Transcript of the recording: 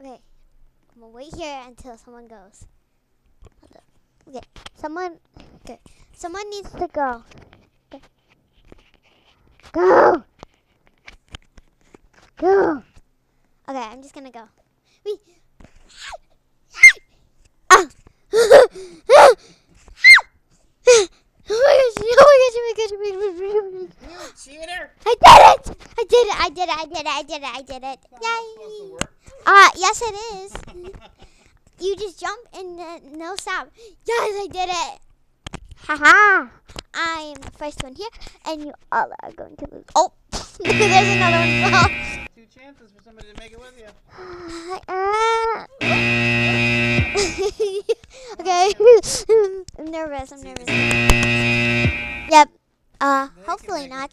Okay. I'm gonna wait here until someone goes. Okay. Someone. Okay. Someone needs to go. Okay. Go. Go. Okay, I'm just gonna go. We. Ah. Oh my gosh, oh my gosh, oh my gosh, oh my gosh, oh my gosh. You cheater! I did it! I did it, I did it, I did it, I did it, I did it. That's not how it's supposed to Yay! Work. Uh, yes it is. You just jump and uh, no stop. Yes, I did it! Haha! I am the first one here, and you all are going to lose. Oh! There's another one fell. Two chances for somebody to make it with you. Uh, okay. I'm nervous, I'm nervous. Yep. Uh, hopefully make not.